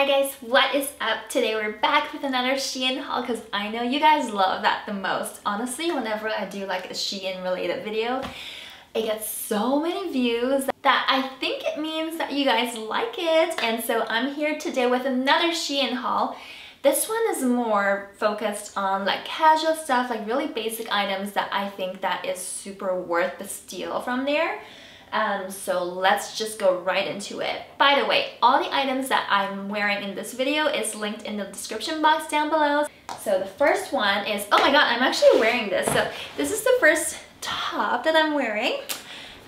Hi guys, what is up? Today we're back with another Shein haul because I know you guys love that the most. Honestly, whenever I do like a Shein related video, it gets so many views that I think it means that you guys like it. And so I'm here today with another Shein haul. This one is more focused on like casual stuff, like really basic items that I think that is super worth the steal from there. Um, so let's just go right into it. By the way, all the items that I'm wearing in this video is linked in the description box down below. So the first one is, oh my god, I'm actually wearing this. So this is the first top that I'm wearing.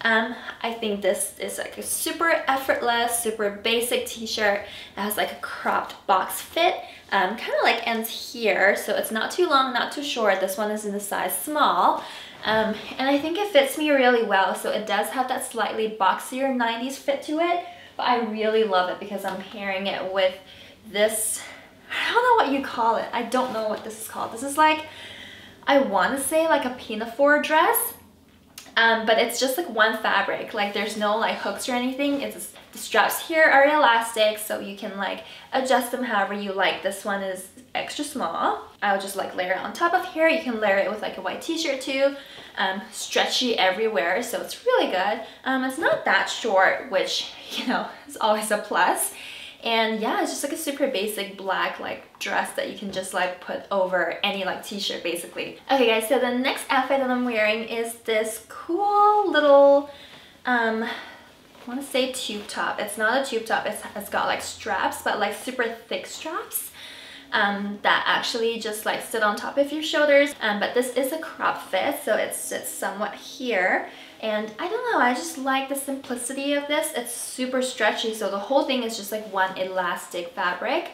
Um, I think this is like a super effortless, super basic t-shirt that has like a cropped box fit. Um, kind of like ends here, so it's not too long, not too short. This one is in the size small. Um, and I think it fits me really well. So it does have that slightly boxier 90s fit to it, but I really love it because I'm pairing it with this, I don't know what you call it. I don't know what this is called. This is like, I want to say like a pinafore dress, um, but it's just like one fabric. Like there's no like hooks or anything. It's the straps here are elastic so you can like adjust them however you like. This one is extra small. I'll just like layer it on top of here. You can layer it with like a white t-shirt too. Um, stretchy everywhere so it's really good. Um, it's not that short which you know is always a plus. And yeah, it's just like a super basic black like dress that you can just like put over any like t-shirt basically. Okay guys, so the next outfit that I'm wearing is this cool little um, I want to say tube top. It's not a tube top. It's, it's got like straps, but like super thick straps. Um, that actually just like sit on top of your shoulders. Um, but this is a crop fit, so it sits somewhat here. And I don't know, I just like the simplicity of this. It's super stretchy, so the whole thing is just like one elastic fabric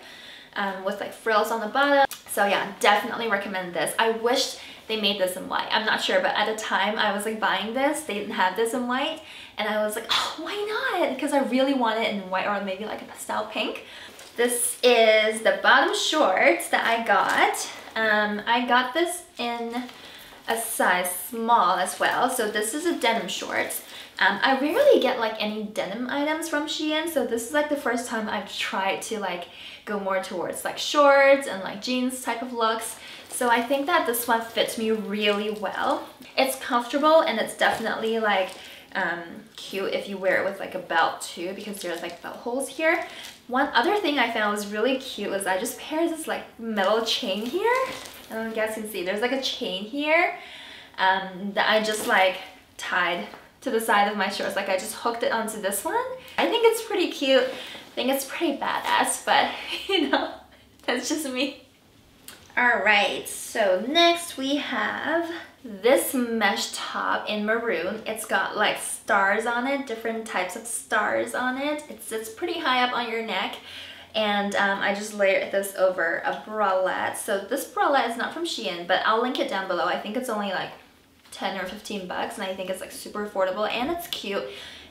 um, with like frills on the bottom. So yeah, definitely recommend this. I wish they made this in white. I'm not sure, but at the time I was like buying this, they didn't have this in white. And I was like, oh, why not? Because I really want it in white or maybe like a pastel pink. This is the bottom shorts that I got. Um, I got this in a size small as well. So this is a denim shorts. Um, I rarely get like any denim items from Shein, so this is like the first time I've tried to like go more towards like shorts and like jeans type of looks. So I think that this one fits me really well. It's comfortable and it's definitely like um, cute if you wear it with like a belt too because there's like belt holes here. One other thing I found was really cute was I just paired this like metal chain here. I don't if you can see. There's like a chain here um, that I just like tied to the side of my shorts. Like I just hooked it onto this one. I think it's pretty cute. I think it's pretty badass, but you know, that's just me. All right, so next we have this mesh top in maroon. It's got like stars on it, different types of stars on it. It sits pretty high up on your neck and um, I just layered this over a bralette. So this bralette is not from Shein, but I'll link it down below. I think it's only like 10 or 15 bucks and I think it's like super affordable and it's cute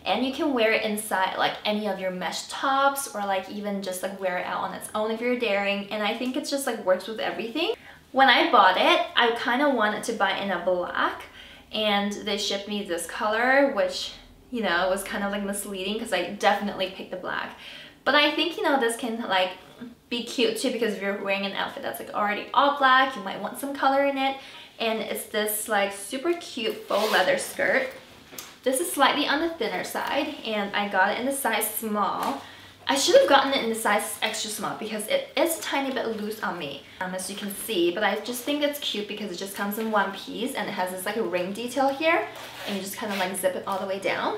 and you can wear it inside like any of your mesh tops or like even just like wear it out on its own if you're daring and I think it's just like works with everything. When I bought it, I kind of wanted to buy in a black and they shipped me this color which you know was kind of like misleading because I definitely picked the black. But I think you know this can like be cute too because if you're wearing an outfit that's like already all black, you might want some color in it and it's this like super cute faux leather skirt. This is slightly on the thinner side and I got it in the size small. I should have gotten it in the size extra small because it is a tiny bit loose on me, um, as you can see, but I just think it's cute because it just comes in one piece and it has this like a ring detail here and you just kind of like zip it all the way down.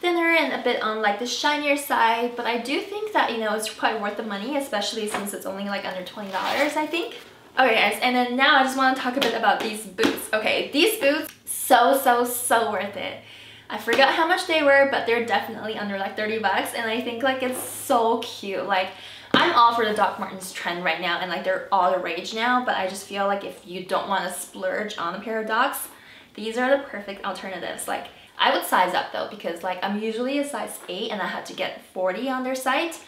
Thinner and a bit on like the shinier side, but I do think that, you know, it's quite worth the money, especially since it's only like under $20, I think. Okay guys, and then now I just want to talk a bit about these boots. Okay, these boots, so, so, so worth it. I forgot how much they were, but they're definitely under like 30 bucks and I think like it's so cute. Like I'm all for the Doc Martens trend right now and like they're all the rage now, but I just feel like if you don't want to splurge on a pair of Docs, these are the perfect alternatives. Like I would size up though because like I'm usually a size 8 and I had to get 40 on their site.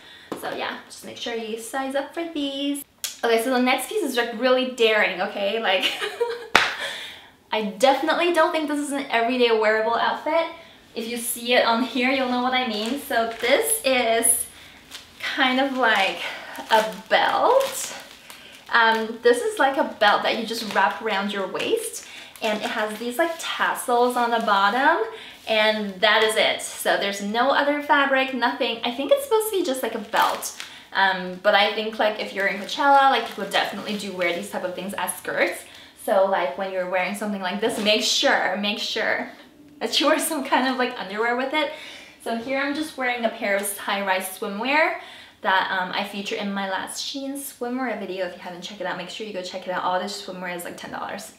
So yeah, just make sure you size up for these. Okay, so the next piece is like really daring, okay? Like, I definitely don't think this is an everyday wearable outfit. If you see it on here, you'll know what I mean. So this is kind of like a belt. Um, this is like a belt that you just wrap around your waist and it has these like tassels on the bottom and that is it. So there's no other fabric, nothing. I think it's supposed to be just like a belt. Um, but I think like if you're in Coachella, like people definitely do wear these type of things as skirts. So like when you're wearing something like this, make sure, make sure that you wear some kind of like underwear with it. So here I'm just wearing a pair of high-rise swimwear that um, I feature in my last Shein swimwear video. If you haven't checked it out, make sure you go check it out. All this swimwear is like $10.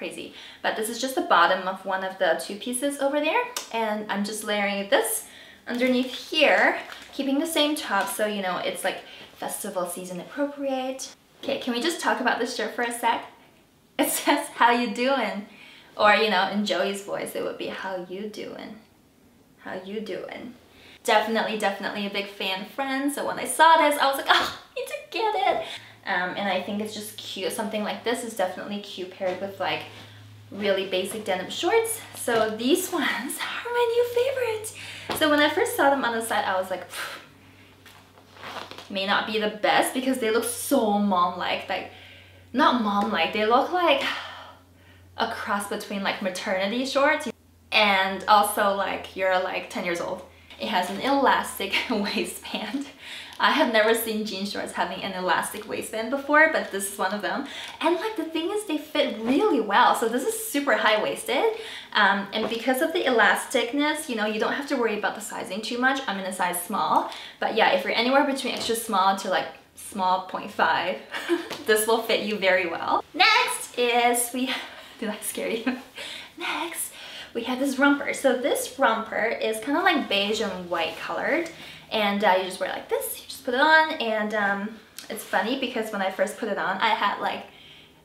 Crazy. But this is just the bottom of one of the two pieces over there. And I'm just layering this underneath here, keeping the same top so you know it's like festival season appropriate. Okay, can we just talk about this shirt for a sec? It says, how you doing? Or, you know, in Joey's voice, it would be, how you doing? How you doing? Definitely, definitely a big fan friend. So when I saw this, I was like, oh, I need to get it. Um, and I think it's just cute. Something like this is definitely cute paired with like really basic denim shorts. So these ones are my new favorite. So when I first saw them on the side, I was like, may not be the best because they look so mom-like. Like, not mom-like, they look like a cross between like maternity shorts and also like you're like 10 years old. It has an elastic waistband. I have never seen jean shorts having an elastic waistband before, but this is one of them. And like the thing is they fit really well. So this is super high-waisted. Um, and because of the elasticness, you know, you don't have to worry about the sizing too much. I'm in a size small. But yeah, if you're anywhere between extra small to like small 0.5, this will fit you very well. Next is, we, did I scare you? Next we have this romper. So this romper is kind of like beige and white colored. And uh, you just wear like this, you just put it on. And um, it's funny because when I first put it on I had like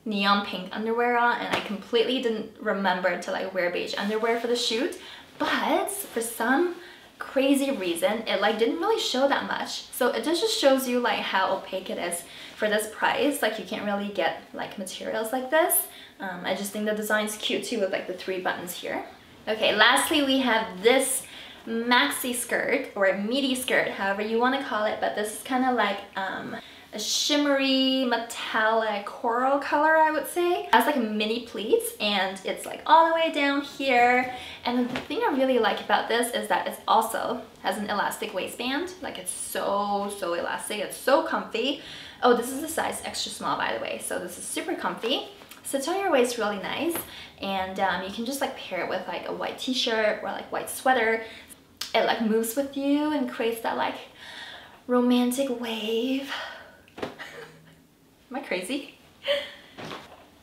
neon pink underwear on and I completely didn't remember to like wear beige underwear for the shoot. But for some crazy reason it like didn't really show that much. So it just shows you like how opaque it is for this price. Like you can't really get like materials like this. Um, I just think the design's cute too with like the three buttons here Okay, lastly we have this maxi skirt or midi skirt, however you want to call it, but this is kind of like um, a shimmery metallic coral color I would say. It has like a mini pleats and it's like all the way down here. And the thing I really like about this is that it also has an elastic waistband. Like it's so so elastic. It's so comfy. Oh this is a size extra small by the way so this is super comfy sits on your waist really nice and um, you can just like pair it with like a white t-shirt or like white sweater. It like moves with you and creates that like romantic wave. Am I crazy?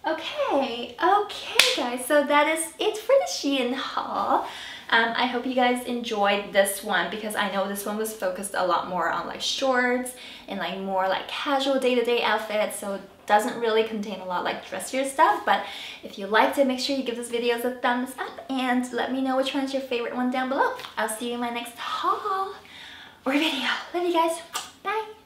Okay okay guys so that is it for the Shein haul. Um, I hope you guys enjoyed this one because I know this one was focused a lot more on like shorts and like more like casual day-to-day -day outfits so doesn't really contain a lot like dressier stuff but if you liked it make sure you give this video a thumbs up and let me know which one is your favorite one down below. I'll see you in my next haul or video. Love you guys. Bye